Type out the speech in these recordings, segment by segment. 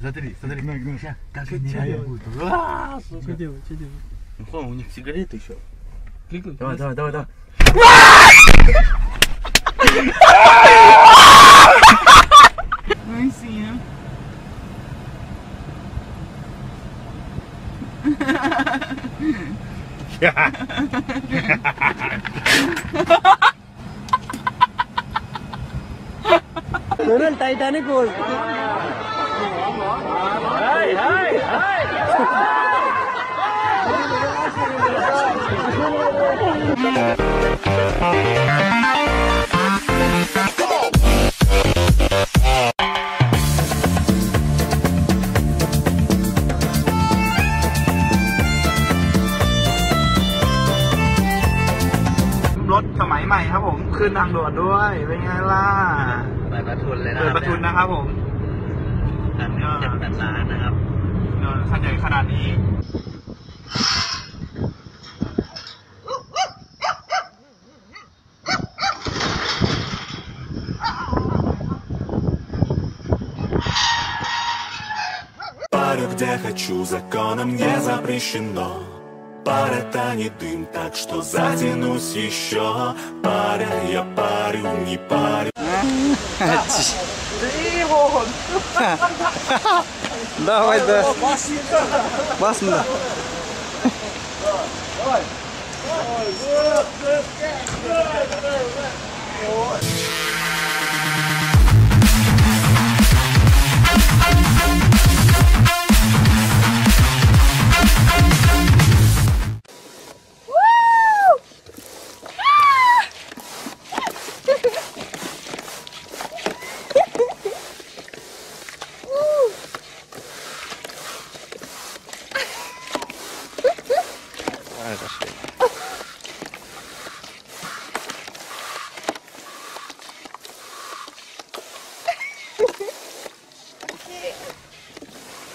Смотри, смотри, Миша, как нереально будет. А, Что делать, что делать? Ну что, у них сигареты еще. Кликнуть? Давай, давай, давай, давай. Donald Titanic was. Hey, hey, hey! ใหม่ครับผม ขึ้นทางด่วนด้วย เป็นไงล่ะ เปิดประทุนเลยนะ เปิดประทุนนะครับผม อันนี้เจ็ดแปดล้านนะครับ เนินคันใหญ่ขนาดนี้ Парю где хочу, законом не запрещено Пар это не дым, так что затянусь еще Паря, я парю, не парю Давай, да. Басно.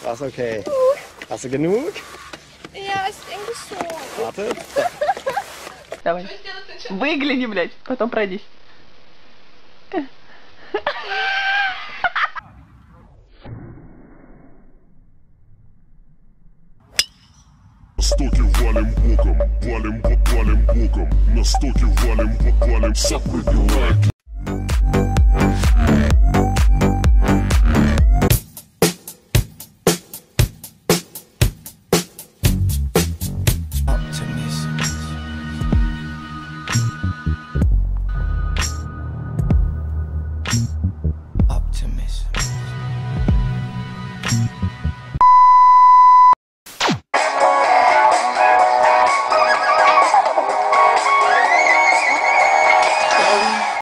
Das ist okay. Hast du genug? Ja, ich denke schon. Warte. Давай. Выгляни, блядь, потом пройдись. стоки валим боком, валим, валим боком, на стоки валим, валим, сопробивает. Optimism.